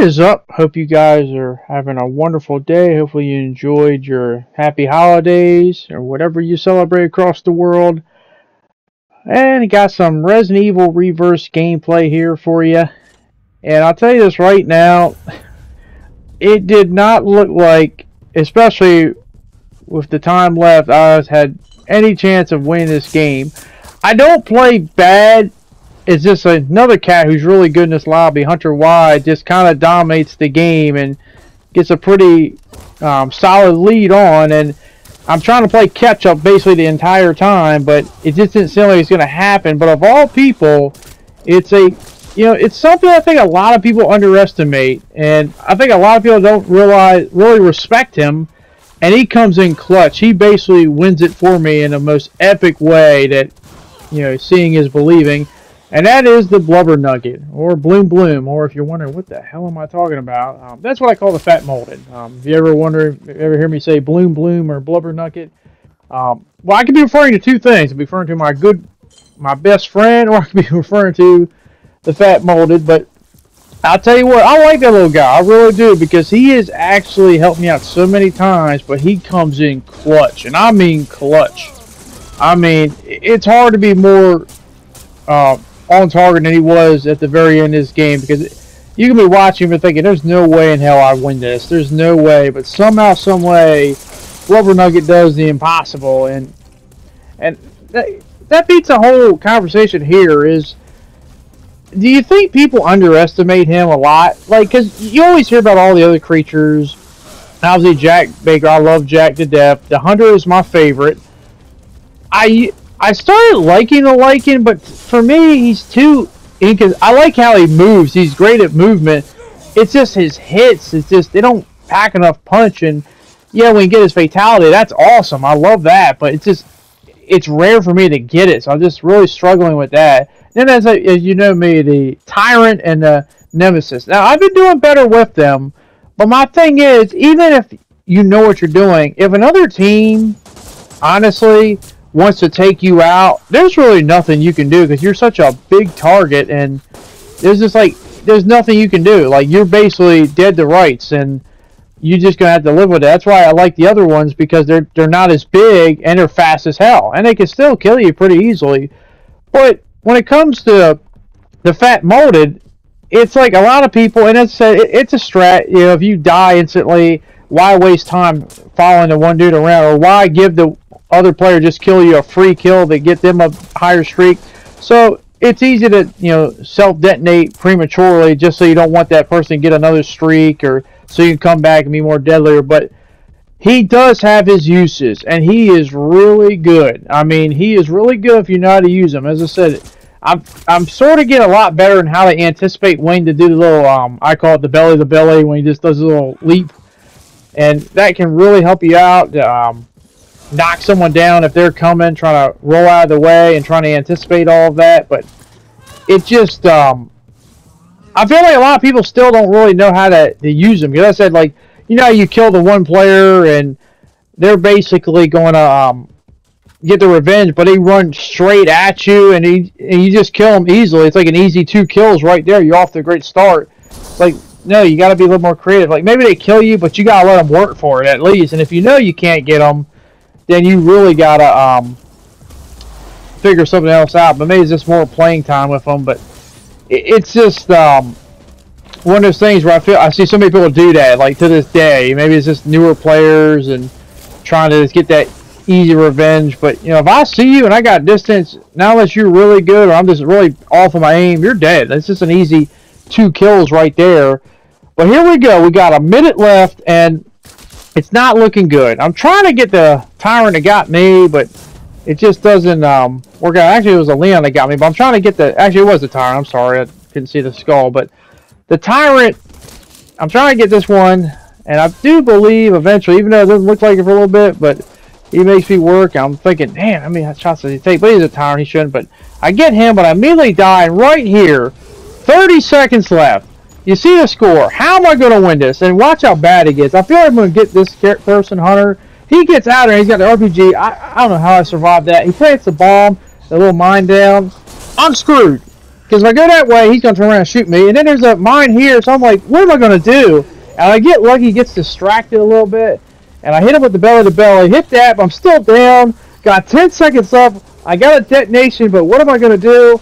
What is up? Hope you guys are having a wonderful day. Hopefully, you enjoyed your happy holidays or whatever you celebrate across the world. And got some Resident Evil Reverse gameplay here for you. And I'll tell you this right now, it did not look like, especially with the time left, I had any chance of winning this game. I don't play bad is just another cat who's really good in this lobby. Hunter Y just kind of dominates the game and gets a pretty um, solid lead on. And I'm trying to play catch up basically the entire time, but it just didn't seem like it's going to happen. But of all people, it's a you know it's something I think a lot of people underestimate, and I think a lot of people don't realize really respect him. And he comes in clutch. He basically wins it for me in the most epic way that you know seeing is believing. And that is the blubber nugget, or bloom bloom, or if you're wondering what the hell am I talking about, um, that's what I call the fat molded. Um, if you ever wonder, ever hear me say bloom bloom or blubber nugget, um, well, I could be referring to two things. I could be referring to my good, my best friend, or I could be referring to the fat molded. But I'll tell you what, I like that little guy. I really do because he has actually helped me out so many times. But he comes in clutch, and I mean clutch. I mean, it's hard to be more. Uh, on target than he was at the very end of this game because you can be watching him and thinking, "There's no way in hell I win this. There's no way." But somehow, some way, Blubber Nugget does the impossible, and and that, that beats the whole conversation here. Is do you think people underestimate him a lot? Like, because you always hear about all the other creatures. Obviously, Jack Baker. I love Jack to death. The Hunter is my favorite. I I started liking the Lycan, but for me, he's too incons. I like how he moves. He's great at movement. It's just his hits. It's just they don't pack enough punch. And yeah, when you get his fatality, that's awesome. I love that. But it's just it's rare for me to get it. So I'm just really struggling with that. Then as, I, as you know me, the Tyrant and the Nemesis. Now I've been doing better with them. But my thing is, even if you know what you're doing, if another team, honestly, wants to take you out, there's really nothing you can do because you're such a big target, and there's just like there's nothing you can do. Like you're basically dead to rights, and you're just gonna have to live with it. That's why I like the other ones because they're they're not as big and they're fast as hell, and they can still kill you pretty easily. But when it comes to the fat molded, it's like a lot of people, and it's a, it's a strat. You know, if you die instantly, why waste time following the one dude around, or why give the other player just kill you a free kill to get them a higher streak. So it's easy to you know self detonate prematurely just so you don't want that person to get another streak or so you can come back and be more deadlier. But he does have his uses and he is really good. I mean, he is really good if you know how to use him. As I said, I'm I'm sort of getting a lot better in how to anticipate when to do the little um I call it the belly the belly when he just does a little leap, and that can really help you out. Um, knock someone down if they're coming, trying to roll out of the way and trying to anticipate all of that. But it just, um, I feel like a lot of people still don't really know how to, to use them. Because I said, like, you know, you kill the one player and they're basically going to um, get the revenge, but they run straight at you and, he, and you just kill them easily. It's like an easy two kills right there. You're off to a great start. Like, no, you got to be a little more creative. Like maybe they kill you, but you got to let them work for it at least. And if you know you can't get them, then you really gotta um, figure something else out. But maybe it's just more playing time with them. But it, it's just um, one of those things where I feel I see so many people do that, like to this day. Maybe it's just newer players and trying to just get that easy revenge. But you know, if I see you and I got distance, not unless you're really good or I'm just really off of my aim, you're dead. That's just an easy two kills right there. But here we go. We got a minute left, and it's not looking good. I'm trying to get the Tyrant that got me, but it just doesn't um, work out. Actually, it was a Leon that got me, but I'm trying to get the... Actually, it was the Tyrant. I'm sorry. I couldn't see the skull. But the Tyrant, I'm trying to get this one, and I do believe eventually, even though it doesn't look like it for a little bit, but he makes me work. I'm thinking, damn, how many shots does he take? But he's a Tyrant. He shouldn't. But I get him, but I immediately die. Right here, 30 seconds left. You see the score. How am I going to win this? And watch how bad he gets. I feel like I'm going to get this person, Hunter. He gets out there. He's got the RPG. I, I don't know how I survived that. He plants the bomb, the little mine down. I'm screwed. Because if I go that way, he's going to turn around and shoot me. And then there's a mine here, so I'm like, what am I going to do? And I get lucky, he gets distracted a little bit. And I hit him with the belly to belly. Hit that, but I'm still down. Got 10 seconds left. I got a detonation, but what am I going to do?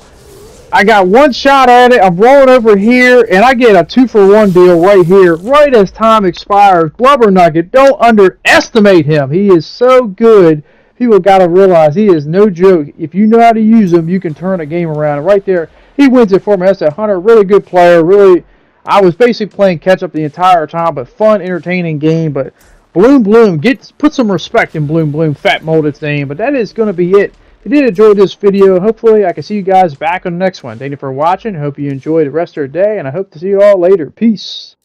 I got one shot at it. I'm rolling over here, and I get a two for one deal right here, right as time expires. Blubber Nugget, don't underestimate him. He is so good. People got to realize he is no joke. If you know how to use him, you can turn a game around. And right there, he wins it for me. That's a Hunter, really good player. Really, I was basically playing catch up the entire time, but fun, entertaining game. But Bloom Bloom, get put some respect in Bloom Bloom, Fat Molded's name. But that is going to be it. If you did enjoy this video, hopefully I can see you guys back on the next one. Thank you for watching. Hope you enjoy the rest of your day, and I hope to see you all later. Peace.